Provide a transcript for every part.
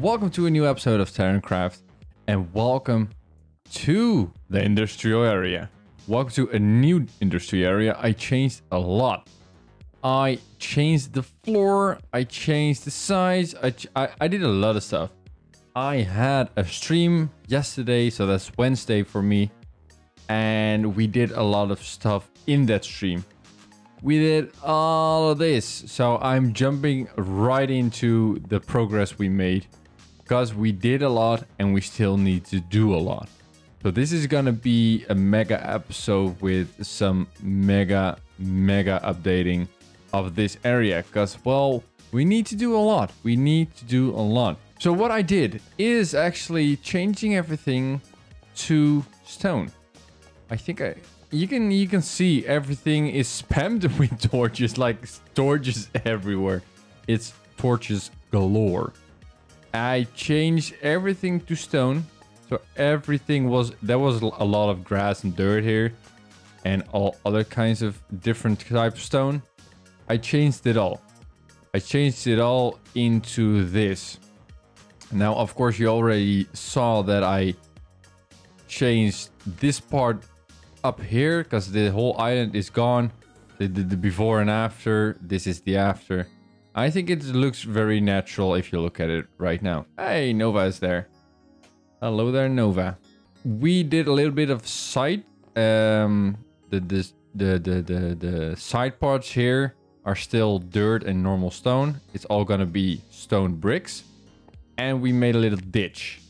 Welcome to a new episode of TarrinCraft, and welcome to the industrial area. Welcome to a new industry area. I changed a lot. I changed the floor. I changed the size. I, I, I did a lot of stuff. I had a stream yesterday, so that's Wednesday for me, and we did a lot of stuff in that stream we did all of this. So I'm jumping right into the progress we made because we did a lot and we still need to do a lot. So this is going to be a mega episode with some mega, mega updating of this area because, well, we need to do a lot. We need to do a lot. So what I did is actually changing everything to stone. I think I you can you can see everything is spammed with torches like torches everywhere it's torches galore i changed everything to stone so everything was there was a lot of grass and dirt here and all other kinds of different type of stone i changed it all i changed it all into this now of course you already saw that i changed this part up here because the whole island is gone. The, before and after. This is the after. I think it looks very natural if you look at it right now. Hey, Nova is there. Hello there, Nova. We did a little bit of side. Um, the, the, the, the, the, side parts here are still dirt and normal stone. It's all gonna be stone bricks. And we made a little ditch.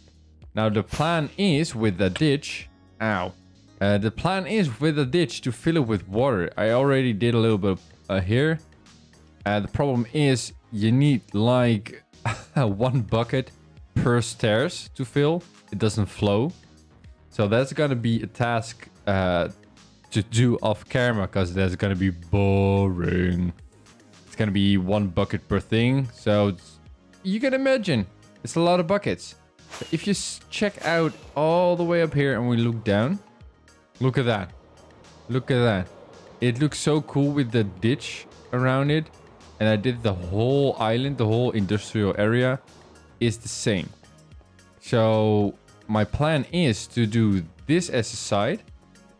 Now the plan is with the ditch... Ow. Uh, the plan is with the ditch to fill it with water. I already did a little bit uh, here. Uh, the problem is you need like one bucket per stairs to fill. It doesn't flow. So that's gonna be a task uh, to do off camera because that's gonna be boring. It's gonna be one bucket per thing. So you can imagine it's a lot of buckets. If you check out all the way up here and we look down, Look at that. Look at that. It looks so cool with the ditch around it. And I did the whole island, the whole industrial area is the same. So my plan is to do this as a side.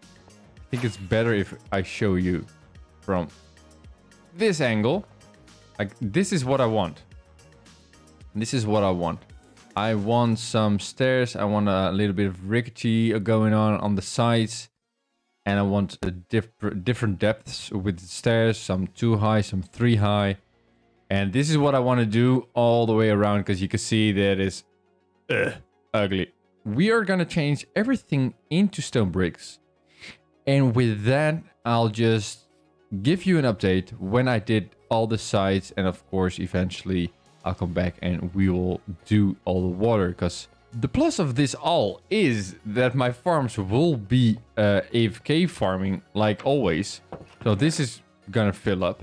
I think it's better if I show you from this angle. Like this is what I want. This is what I want. I want some stairs. I want a little bit of rickety going on on the sides and I want different different depths with stairs, some two high, some three high. And this is what I want to do all the way around because you can see that is ugh, ugly. We are going to change everything into stone bricks. And with that, I'll just give you an update when I did all the sides. And of course, eventually I'll come back and we will do all the water because the plus of this all is that my farms will be uh, AFK farming like always. So this is gonna fill up.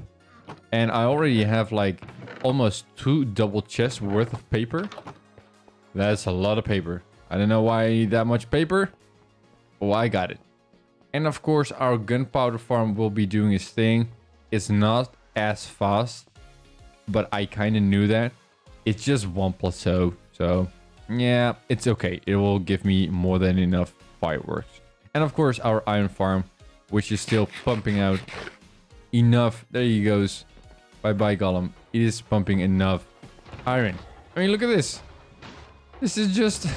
And I already have like almost two double chests worth of paper. That's a lot of paper. I don't know why I need that much paper. Oh, I got it. And of course, our gunpowder farm will be doing its thing. It's not as fast, but I kind of knew that. It's just one plateau, so yeah, it's okay. It will give me more than enough fireworks. And of course, our iron farm, which is still pumping out enough. There he goes. Bye-bye, Golem. It is pumping enough iron. I mean, look at this. This is just...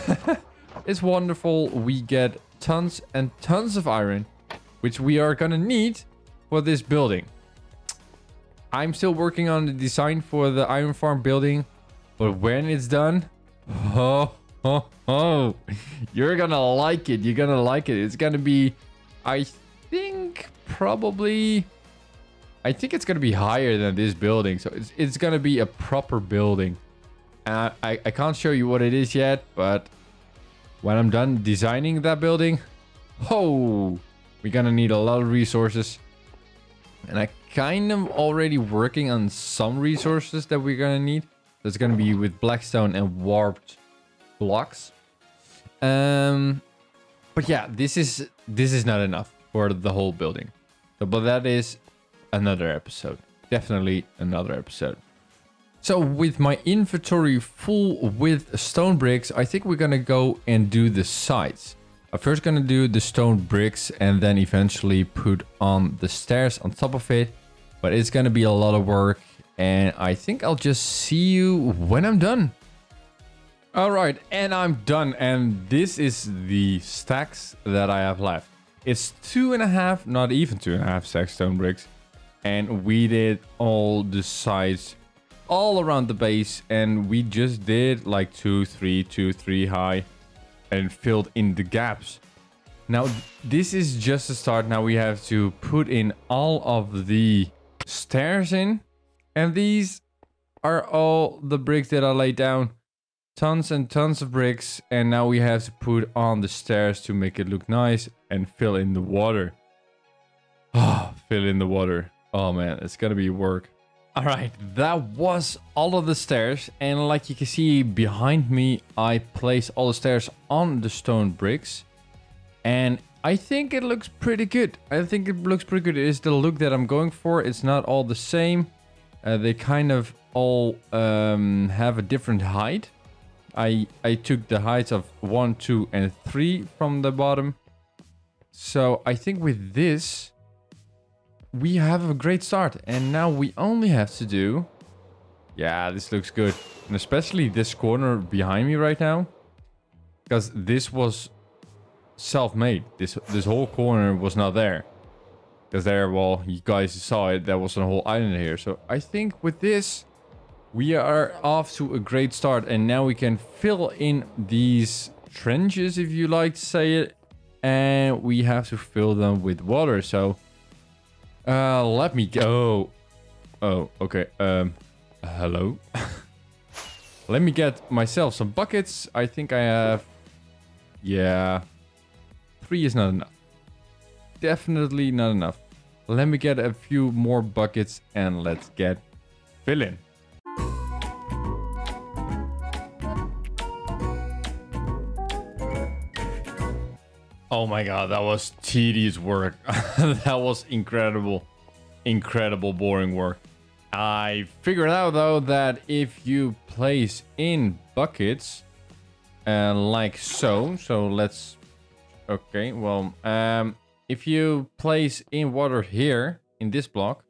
it's wonderful. We get tons and tons of iron, which we are gonna need for this building. I'm still working on the design for the iron farm building, but when it's done, oh, oh, oh, you're gonna like it. You're gonna like it. It's gonna be, I think, probably I think it's to be higher than this building. So it's, it's to be a proper building. And I, I, can't show you what it is yet, but when I'm done designing that building, oh, we're to need a lot of resources. And I kind of already working on some resources that we're to need. That's going to be with blackstone and warped blocks. Um, but yeah, this is this is not enough for the whole building. So, but that is another episode. Definitely another episode. So with my inventory full with stone bricks, I think we're gonna go and do the sides. I'm first gonna do the stone bricks and then eventually put on the stairs on top of it. But it's gonna be a lot of work and I think I'll just see you when I'm done. All right, and I'm done. And this is the stacks that I have left. It's two and a half, not even two and a half stacks stone bricks and we did all the sides all around the base and we just did like two three two three high and filled in the gaps now this is just a start now we have to put in all of the stairs in and these are all the bricks that i laid down tons and tons of bricks and now we have to put on the stairs to make it look nice and fill in the water ah oh, fill in the water Oh man, it's gonna be work. All right, that was all of the stairs. And like you can see behind me, I place all the stairs on the stone bricks. And I think it looks pretty good. I think it looks pretty good. It is the look that I'm going for. It's not all the same. Uh, they kind of all um, have a different height. I, I took the heights of 1, 2, and 3 from the bottom. So I think with this, we have a great start. And now we only have to do... Yeah, this looks good. And especially this corner behind me right now. Because this was self-made. This this whole corner was not there. Because there, well, you guys saw it. There was a whole island here. So I think with this, we are off to a great start. And now we can fill in these trenches, if you like to say it. And we have to fill them with water. So uh, let me go. Oh, okay. Um, hello. let me get myself some buckets. I think I have... Yeah. Three is not enough. Definitely not enough. Let me get a few more buckets and let's get filling. Oh my god, that was tedious work. that was incredible, incredible boring work. I figured out though that if you place in buckets uh, like so, so let's, okay, well, um, if you place in water here in this block,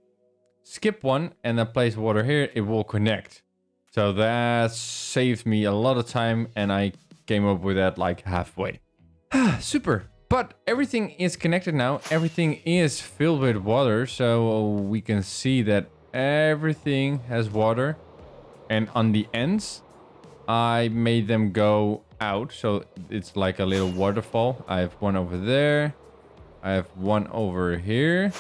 skip one and then place water here, it will connect. So that saved me a lot of time and I came up with that like halfway. Super. But everything is connected now. Everything is filled with water. So we can see that everything has water. And on the ends, I made them go out. So it's like a little waterfall. I have one over there. I have one over here.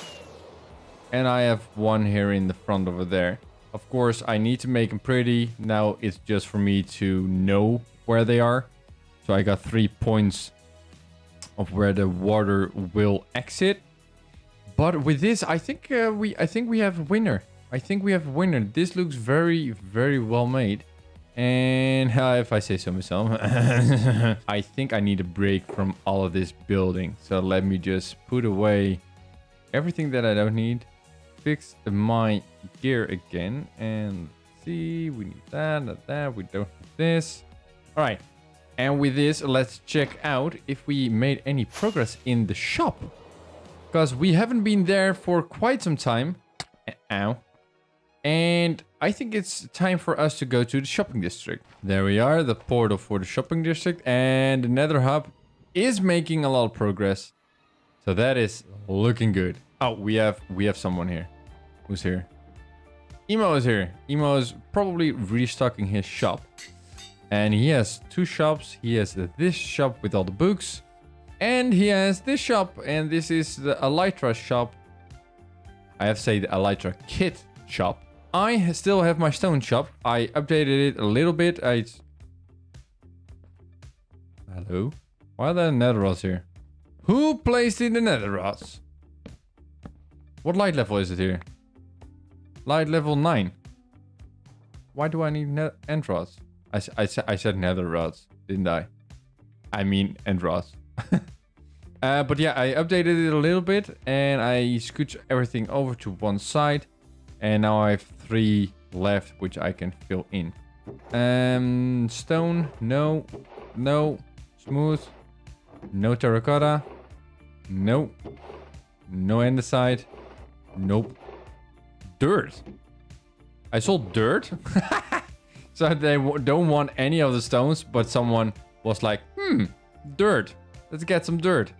And I have one here in the front over there. Of course, I need to make them pretty. Now it's just for me to know where they are. So I got three points of where the water will exit. But with this, I think uh, we I think we have a winner. I think we have a winner. This looks very, very well made. And uh, if I say so myself, I think I need a break from all of this building. So let me just put away everything that I don't need. Fix my gear again. And see, we need that, that, that. We don't need this. All right. And with this, let's check out if we made any progress in the shop. Because we haven't been there for quite some time. Ow. And I think it's time for us to go to the shopping district. There we are, the portal for the shopping district. And the nether hub is making a lot of progress. So that is looking good. Oh, we have we have someone here. Who's here? Emo is here. Emo is probably restocking his shop. And he has two shops. He has this shop with all the books. And he has this shop. And this is the Elytra shop. I have say the Elytra kit shop. I still have my stone shop. I updated it a little bit. I... Hello? Why are there nether rods here? Who placed in the nether rods? What light level is it here? Light level 9. Why do I need end rods? I, I, I said nether rods, didn't I? I mean end rods. uh, but yeah, I updated it a little bit and I scooch everything over to one side. And now I have three left, which I can fill in. Um, stone, no, no, smooth, no terracotta, no, no andesite, nope, dirt. I sold dirt? so they don't want any of the stones, but someone was like, hmm, dirt, let's get some dirt.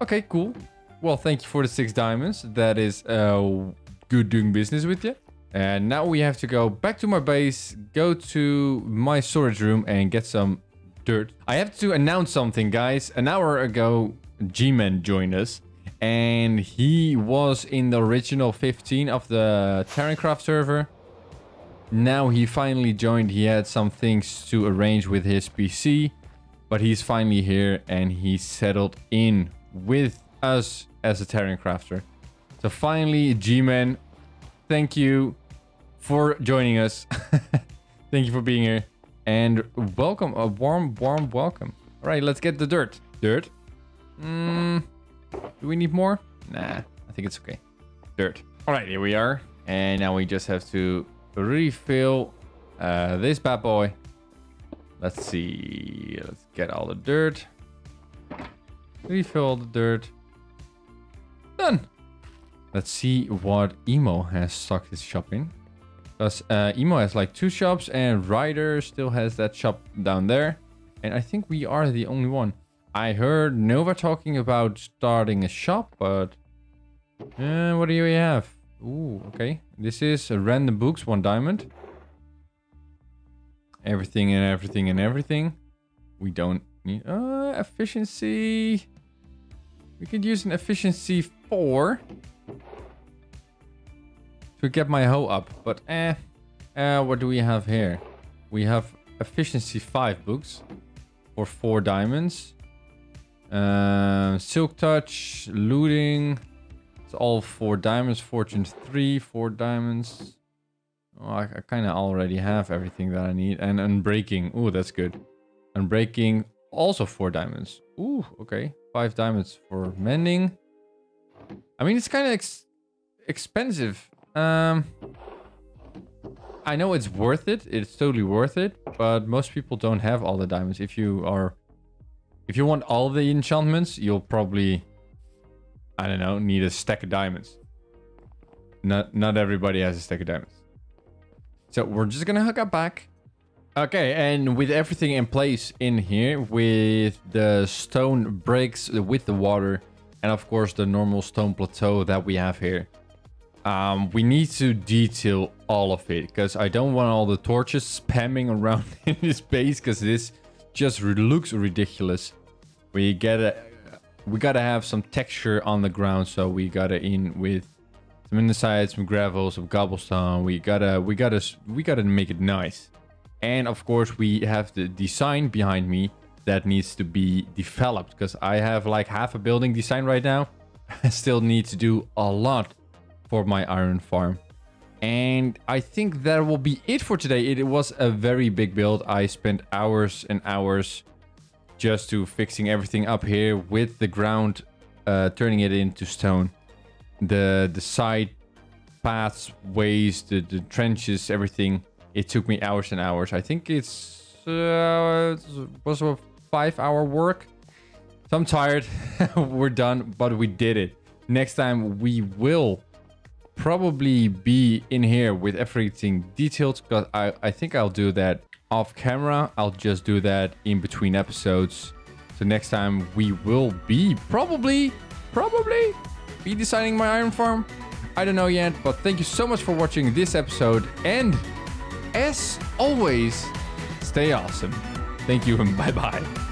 Okay, cool. Well, thank you for the six diamonds. That is uh, good doing business with you. And now we have to go back to my base, go to my storage room and get some dirt. I have to announce something, guys. An hour ago, G-Man joined us. And he was in the original 15 of the TarrinCraft server. Now he finally joined. He had some things to arrange with his PC. But he's finally here and he settled in with us as a Tarrin TarrinCrafter. So finally, G-Man, thank you for joining us. thank you for being here. And welcome, a warm, warm welcome. All right, let's get the dirt. Dirt. Mm, do we need more? Nah, I think it's okay. Dirt. All right, here we are. And now we just have to refill uh, this bad boy. Let's see. Let's get all the dirt. Refill the dirt. Done. Let's see what Emo has stocked his shop in. Because uh, Emo has like two shops and Ryder still has that shop down there. And I think we are the only one. I heard Nova talking about starting a shop, but... Uh, what do we have? Ooh, okay. This is random books, one diamond. Everything and everything and everything. We don't need... Uh, efficiency... We could use an efficiency 4 to get my hoe up. But eh, uh, what do we have here? We have efficiency 5 books for 4 diamonds. Uh, Silk Touch, Looting. It's all 4 diamonds. Fortune 3, 4 diamonds. Oh, I, I kind of already have everything that I need. And Unbreaking. Ooh, that's good. Unbreaking, also 4 diamonds. Ooh, okay. 5 diamonds for Mending. I mean, it's kind of ex expensive. Um, I know it's worth it. It's totally worth it. But most people don't have all the diamonds. If you are... If you want all the enchantments, you'll probably... I don't know, need a stack of diamonds. Not, not everybody has a stack of diamonds. So we're just gonna hook up back. Okay, and with everything in place in here, with the stone bricks with the water, and of course the normal stone plateau that we have here. Um, we need to detail all of it because I don't want all the torches spamming around in this base because this just looks ridiculous. We gotta, we gotta have some texture on the ground, so we gotta in with some andesite, some gravel, some cobblestone. We gotta, we gotta, we gotta make it nice. And of course, we have the design behind me that needs to be developed because I have like half a building design right now. I still need to do a lot for my iron farm. And I think that will be it for today. It was a very big build. I spent hours and hours just to fixing everything up here with the ground, uh, turning it into stone. The the side paths, ways, the, the trenches, everything. It took me hours and hours. I think it's uh, it was a five hour work. So I'm tired. We're done, but we did it. Next time we will probably be in here with everything detailed because I, I think I'll do that off camera. I'll just do that in between episodes. So next time we will be probably, probably be designing my iron farm. I don't know yet, but thank you so much for watching this episode. And as always, stay awesome. Thank you and bye-bye.